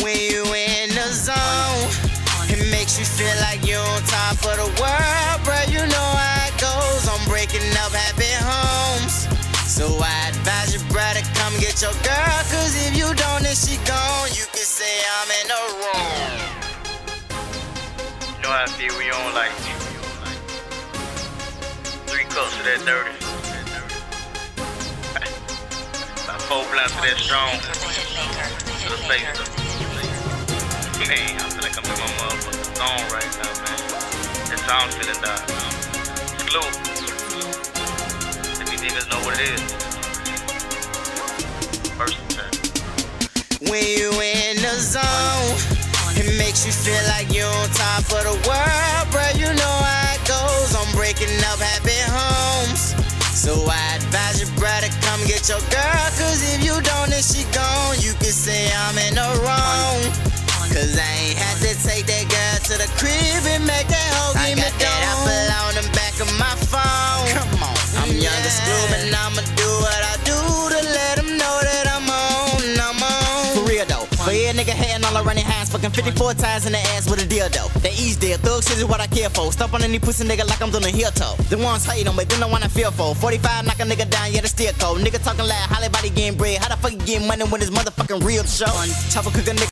When you in the zone, it makes you feel like you're on top of the world, bruh. You know how it goes. I'm breaking up happy homes. So I advise you, brother, come get your girl. Cause if you don't, then she gone. You can say I'm in the wrong. You know how I feel we on like three cups of that dirty. About four blunts of that strong. To the face. Man, I feel like I'm in my motherfucking zone right now, man. That sound feeling that. Um, glue. Let me niggas know what it is. First time. When you in the zone, it makes you feel like you're on top of the world, bruh. You know how it goes. I'm breaking up happy homes. So I advise you, brother, come get your girl. Cause if you don't, then she gone. You Cause I ain't had to take that girl to the crib and make that hoe give me that apple on the back of my phone. Come on. I'm young and school, but I'ma do what I do to let them know that I'm on, I'm on. For real though. For every nigga hating all around their hands, fucking 54 times in the ass with a dildo. That ease deal, thug shit is what I care for. Stop on any pussy nigga like I'm doing a heel toe. The ones hate on, but then the one I feel for. 45 knock a nigga down, yeah, the still cold. Nigga talking loud, holly body getting bread. How the fuck you getting money when this motherfucking real show? Chopper cook a nigga.